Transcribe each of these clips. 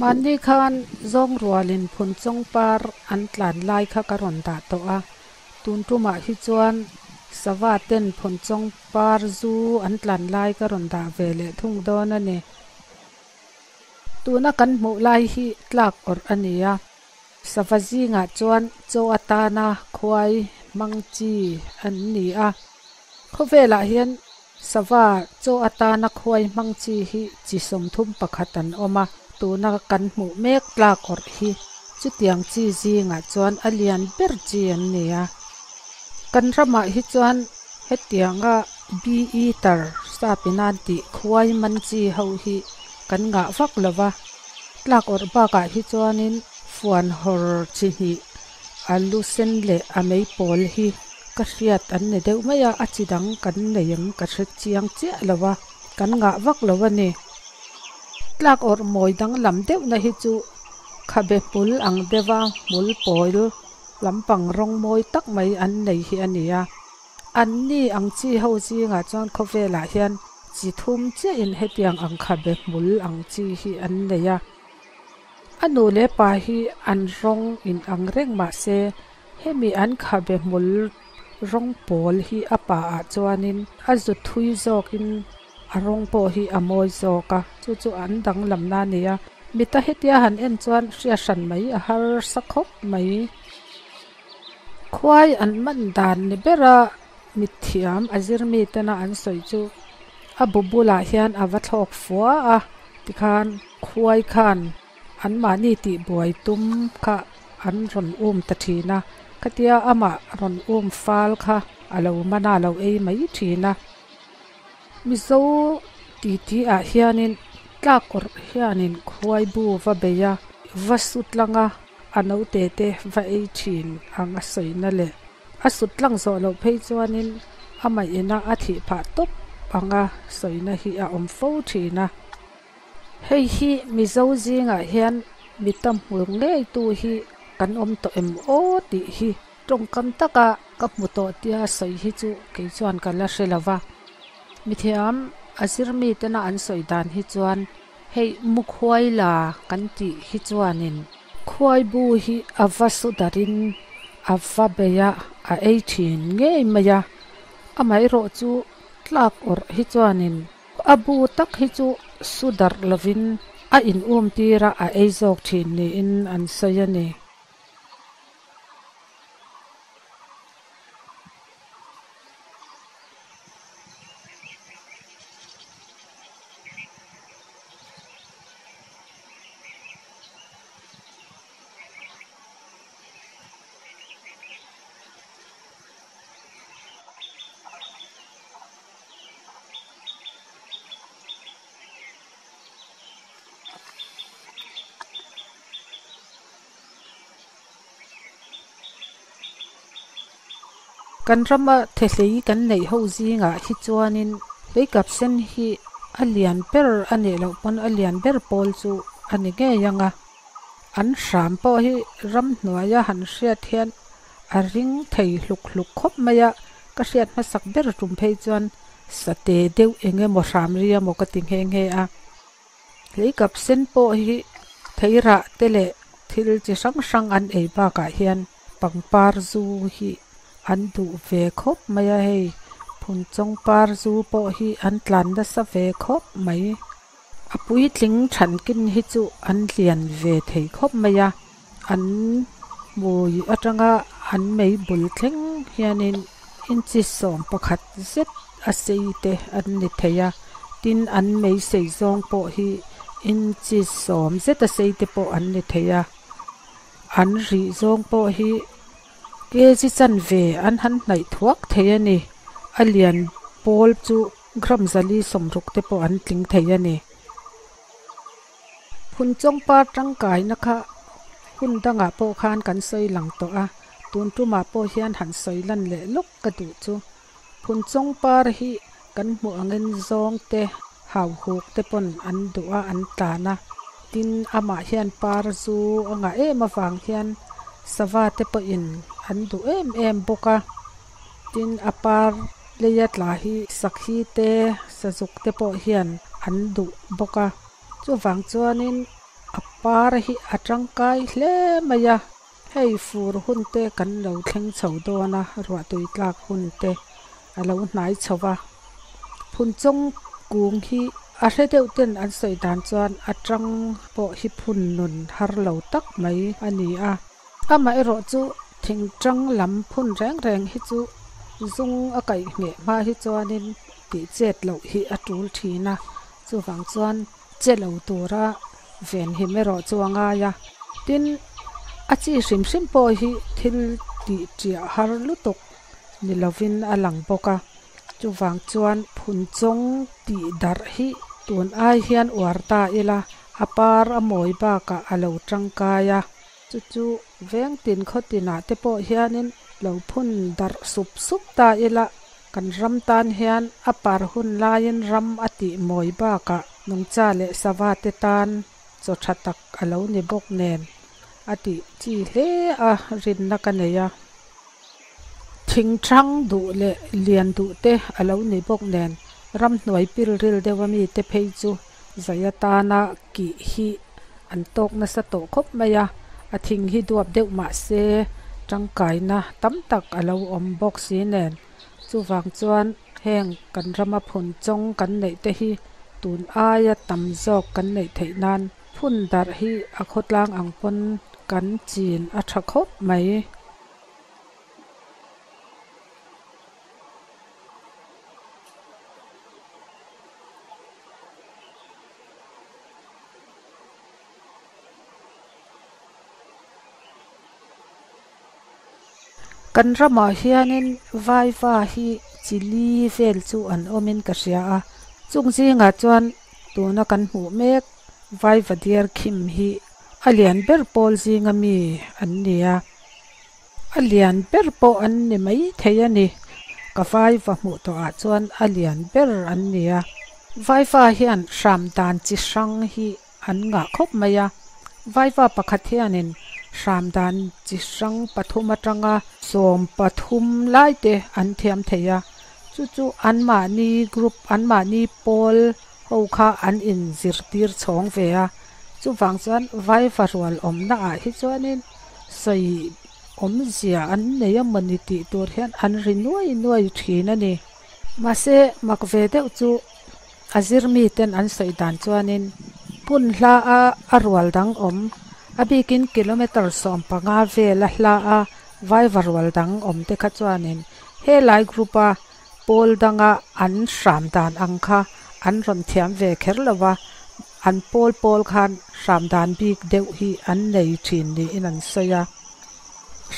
มันนี่คันซองรัวลินพุนจงปาร์อันหลานไล่ข้ากรอนตาโตอาตุนตุมาฮิจวนสวัสดินพุนจงปาร์จูอันหลานไล่กรอนตาเวเลทุ่งโดนนั่นเองตัวนักกันมุไลฮิตลักอรอันนี้สวัสดีงาจวนโจอัตานาควายมังจีอันนี้อ่ะเขาเวลาเห็นสว่าโจอัตานาควายมังจีฮิจิสมทุมปะขัตันออกมา tuna ka kan hmuh mek tla kawr hi. Chutiang chi zingah chuan a lian ber chi an nei a. Kan ramah hi chuan hetianga be tar sa pinan ti khuai man chi ho hi kan nga vak lova tlak or ba ka hi chuanin fuan hor chi hi. Alu sen le amei pol hi. Ka hriat an ne deuh mai a achidang kan neim ka hret chiang che lova kan nga vak lova ni tlak or moi dang lam deuh na hi chu khabe pul ang dewa mul poil, lampang rong moi tak mai an nei hi ania an ni ang chi ho chi nga chuan khovela hian chỉ thum chế in hết tiếng ang kha be mul ang chi hi an le ya anu le pa hi an rong in ang reng ma se hemi an kha be mul rong pol hi apa a chuanin, a zu thui zok in a rong po hi a moi zoka chu chu an dang lam na ni ya mi ta hetia han en chuan ria san mai a har sakhop mai khwai an man dan ni bera mithiam azir mi tana an soi chu a bubula hian a va thlok fua a tikhan khuai khan an ma ni ti buai tum kha an ron um ta thina katia ama ron um fal kha alo mana lo ei mai thina mi zo ti ti a hianin tlak or hianin khuai bu va beya. Va sut langa ano te te va ei thin ang a soina le. A sut lang zo lo phei chuanin ama ena a thi pha top anga soina hi a om fo thina. Hei hi mi zo zinga hian mi tam hung le tu hi kan om to em o ti hi. Trong kam taka kap mu to tia soi hi chu ke chuan kala shelawa mi thiam asir mi te na an soi dan hi chuan, hei mu khuai la kan ti hi chuanin. Khuai bu hi avasu darin ava beya a ei thin nge maya amai ro chu tlak or hi chuanin. Abu tak hi chu sudar lovin, a in um tira a eizok thin ni in an sayani kan rama thelei kan nei ho zinga hi chuanin leikap sen hi alian per ane lo pon alian ber pol chu ani ge yanga an sham po hi ram hnuaya han sia thian. A ring thei hluk hluk khop maya ka hriat ma sak ber tum phei chuan. Sate deuh enge mo ram ria mo ka ting heng he a. Leikap sen po hi theira tele thil chi sang sang an ei ba ka hian. Pangpar zu hi an du ve khop mai a hei phun chong par zu po hi an tlan da sa ve khop mai. A pui tling than kin hi chu an lian ve thei khop mai a. An mui atanga an mei bul thleng hianin in chi som pakhat zet a sei te an ni theya tin an mei sei zong po hi in chi som zet a sei te po an ni theya an ri zong po hi ke chi chan ve an han nai thuak thei ani alian pol chu gram zali somruk te po an tling thei ani phun chong pa tang kai na kha hun danga po khan kan soi lang to a tun tu ma po hian han soi lan le luk ka du chu phun chong par hi kan mu angen zong te hau huk te pon an du a an ta na tin ama hian par zu anga e ma wang hian sawa te po in an du em em boka tin apar leyat la hi sakhi te sazuk te po hian an du boka chu wang chuanin a par hi a tangkai hle maya hei fur hun te kan lo thleng chho dona ruwa tui tlak hun te. A lo hnai chowa phun chong kung hi a hre deuh ten an soi dan chuan atang tang po hi phun nun har lo tak mai ani a. Ama ero chu thing tang lam phun reng reng hi chu zung a kai nge ma hi chuanin ti chet lo hi a tul thina chu wang chuan che lo tura ven hi mero chuanga ya. Tin a chi hrim hrim po hi thil ti tia har lutuk ni lovin a lang boka chu wang chuan phun chong ti dar hi tun ai hian warta ila apar a moi ba ka alo tangkaya chu chu veng tin khotina te po hianin lo phun dar sup sup ta ila. Kan ram tan hian apar hun lain ram ati moi ba ka nung cha le sawa te tan, cho thatak alo ni bok nen. Ati chi hle a rin na ka neya. Thing thang du le lian du te alo ni bok nen. Ram hnuai pil ril dewami te phei chu. Zayatana ki hi. An tok na sa to khop maya a thing hi duap deuh ma se. Tangkai na tam tak alo om box si nen. Chu wang chuan heng kan rama phun chong kan nei te hi. Tun aya tam zok kan nei thei nan. Phun dar hi a khotlang ang pon kan chin a tha khop mai. Kan rama ah hianin vai va hi chili vel chu an omin ka ria a. Chung ji nga chuan tuna kan hmu mek, vai vadiar khim hi. Alian ber pol ji nga mi an nia alian ber po an ni mai theya ni. Ka vai va hmu to ah a chuan alian ber an nia vai va hian ram dan chi sang hi an nga khop maya vai va pakhat hianin ramdan chi sang pathum atanga, som pathum lai te an thiam theya. Chu chu an ma ni group, an ma ni pol ho kha an in zir tir chhong ve a chu wang chuan vai farwal om na a hi chuanin sei om zia an nei a mani ti tur hian an ri nuai nuai thina ni. Ma se mak ve deuh chu azir mi ten an soi dan chuanin, pun hla a arwal dang om abikin kilometer som panga vela hla a vai varwal dang om te kha chuanin. He lai grupa pol danga an sham dan angkha an ron thiam ve kherlawa an pol pol khan sham dan bik deuh hi an nei thin ni in an soya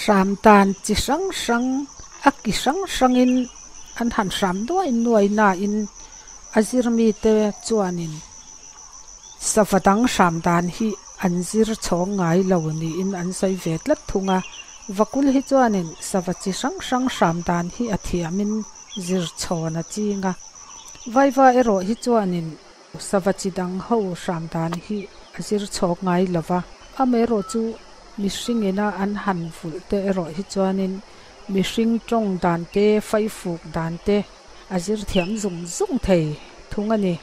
sham dan chi sang sang a ki sang sang in, an han sham in noi na in azirmi te chuanin. Safadang sham dan hi an zir chawng ngai lo ni in an soi ve tlat thunga. Vakul hi chuanin savachi sang sang sam dan hi athiamin zir chawna chinga vaiva ero hi chuanin savachi dang ho sam dan hi azir zir ngai lova amero chu mihringena an han ful te ero hi chuanin mihring tong dan te faifuk dan te. Azir thiam zum zung thei thunga ni.